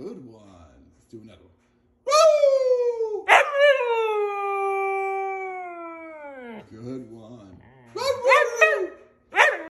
Good one. Let's do another one. Woo! Everyone! Good one.